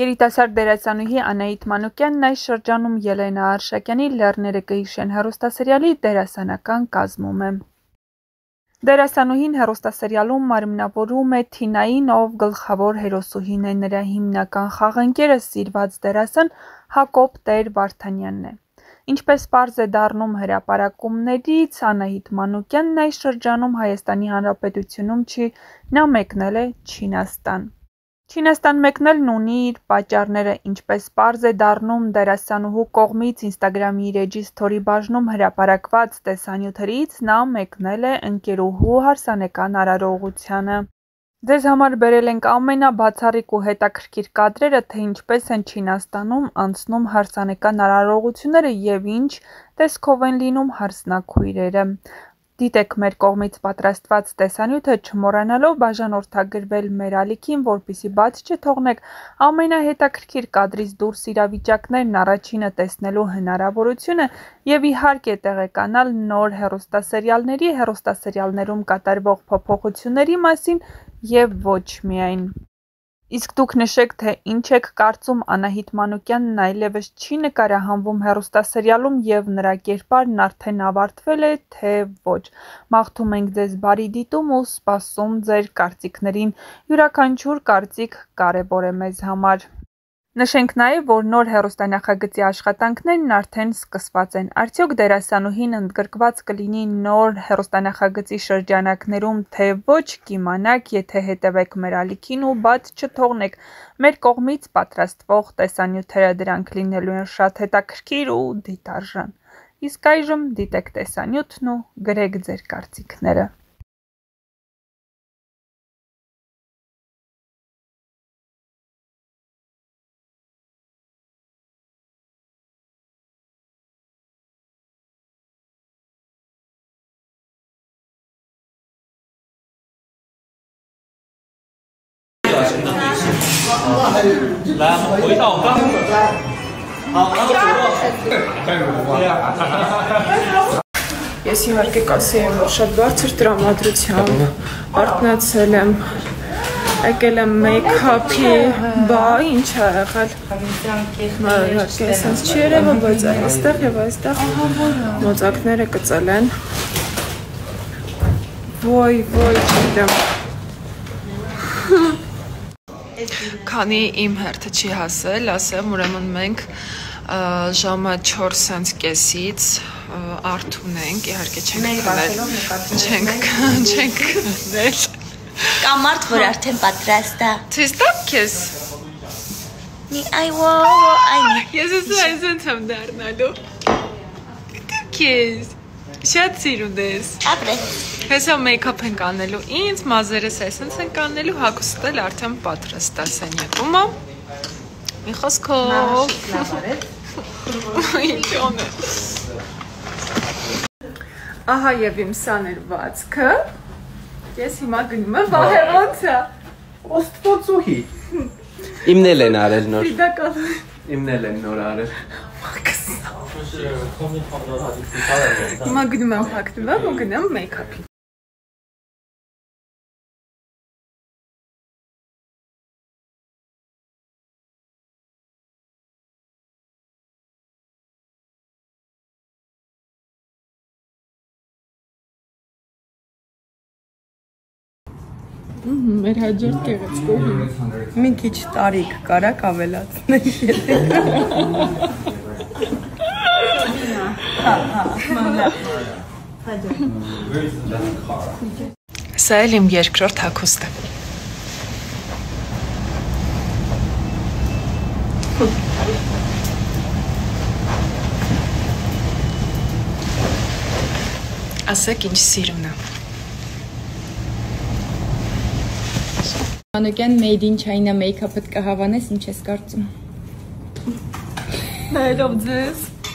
Երիտասարդ դերասանուհի Անահիտ Մանուկյանն այս շրջանում Ելենա Արշակյանի «Լեռները կհիշեն» հեռուստասերիալի դերասանական կազմում է։ Դերասանուհին հեռուստասերիալում մարմնավորում է Թինային, ով գլխավոր հերոսուհին է, նրա հիմնական խաղընկերը սիրված դերասան Հակոբ Տեր-Վարդանյանն է։ Ինչպես պարզ է դառնում հրապարակումներից, Անահիտ Մանուկյանն այս շրջանում Հայաստանի Հանրապետությունում չի, նա մեկնել է Չինաստան։ Չինաստան մեկնելն ունի իր պատճառները, ինչպես պարզ է դառնում դերասանուհու կողմից Ինստագրամի իր էջի սթորի բաժնում հրապարակված տեսանյութերից, նա մեկնել է ընկերուհու հարսանեկան արարողությանը։ Ձեզ համար բերել ենք ամենաբացառիկ ու հետաքրքիր կադրերը, թե ինչպես են Չինաստանում անցնում հարսանեկան արարողությունները և ինչ տեսքով են լինում հարսնաքույրերը։ Դիտեք մեր կողմից պատրաստված տեսանյութը չմոռանալով բաժանորդագրվել մեր ալիքին, որպեսզի բաց չթողնեք ամենահետաքրքիր կադրից դուրս իրավիճակներն առաջինը տեսնելու հնարավորությունը և իհարկե տեղեկանալ նոր հեռուստասերիալների, հեռուստասերիալներում կատարվող փոփոխությունների մասին և ոչ միայն։ Իսկ դուք նշեք, թե ինչ եք կարծում Անահիտ Մանուկյանն այլևս չի նկարահանվում հեռուստասերիալում և նրա կերպարն արդեն ավարտվել է, թե ոչ։ Մաղթում ենք ձեզ բարի դիտում ու սպասում ձեր կարծիքներին։ Յուրաքանչյուր կարծիք կարևոր է մեզ համար։ Նշենք նաև, որ նոր հեռուստանախագծի աշխատանքներն արդեն սկսված են։ Արդյոք դերասանուհին ընդգրկված կլինի նոր հեռուստանախագծի շրջանակներում, թե ոչ, կիմանաք, եթե հետևեք մեր ալիքին ու բաց չթողնեք մեր կողմից պատրաստվող տեսանյութերը, դրանք լինելու են շատ հետաքրքիր ու դիտարժան։ Իսկ այժմ դիտեք տեսանյութն ու գրեք ձեր կարծիքները։ 来，回到刚刚的。好，然后左。 Ես իհարկե կասի եմ, որ շատ բարձր տրամադրությամբ արտնացել եմ եկել եմ մեյքափի բա ինչ ա եղել իհարկե sense չի երևա բայց այստեղ եւ այստեղ մոծակները կծել են ոյ ոյ չգիտեմ Քանի իմ հերթը չի հասել, ասեմ, ուրեմն մենք ժամը 4:30-ից արթ ունենք, իհարկե չենք քնել։ Չենք չենք քնել։ Կա մարդ, որ արդեն պատրաստ է։ Ցույց տամ քեզ։ Նի այ ոո, այ։ Ես ես այսպես եմ դառնալու։ Քեզ։ Շատ սիրուն ես։ Ապրե։ Հեսա մեյքափ ենք անելու։ Ինձ մազերս այսպես ենք անելու, հագուստել արդեն պատրաստ է սենյակում։ Մի խոսքով։ Ինչո՞ն է։ Ահա եւ իմ սաներվածքը։ Ես հիմա գնում եմ վահե ոնց է։ Ոստվոցուհի։ Իմն էլ են արել նոր։ Իդական։ Իմն էլ են նոր արել։ Հիմա գնում եմ հակտվա, ու գնամ մեյքափի։ Մեր հաջորդ կեղեցկողը մի քիչ տարիք կարակ ավելացնել եթե։ Սա էլ իմ երկրորդ հագուստը։ Ասեք ինչ սիրուն է։ Մանուկյան made in China make-up-ը կհավանես, ինչ ես կարծում։ Նայելով ձեզ,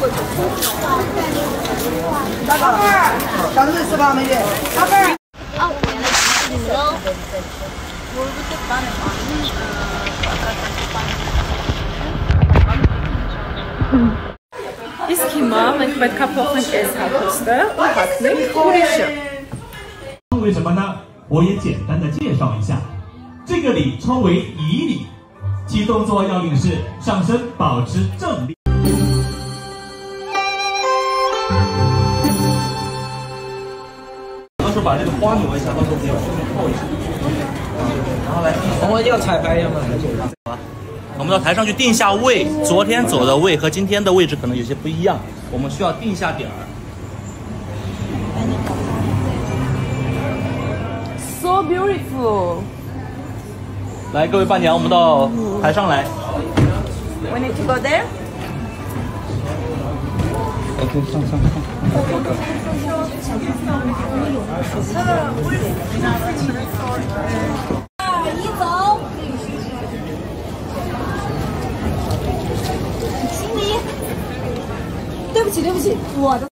Իսկ հիմա մենք պետքա փոխենք այս հագուստը ու հագնենք ուրիշը։ 为什么呢？我也简单的介绍一下，这个礼称为仪礼，其动作要领是上身保持正立。 把这个花挪一下，到时候不要顺便扣一下。然后来，我们要彩排要吗？我们到台上去定一下位，昨天走的位和今天的位置可能有些不一样，我们需要定一下点儿。So beautiful. 来，各位伴娘，我们到台上来。We need to go there. 上上上二一走对不起对不起我的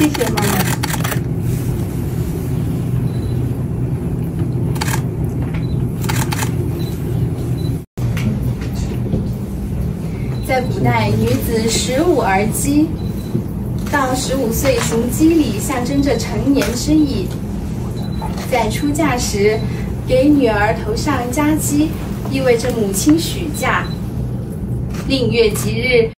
谢谢妈妈。在古代，女子十五而笄，到十五岁行笄礼，象征着成年之意。在出嫁时，给女儿头上加笄，意味着母亲许嫁。令月吉日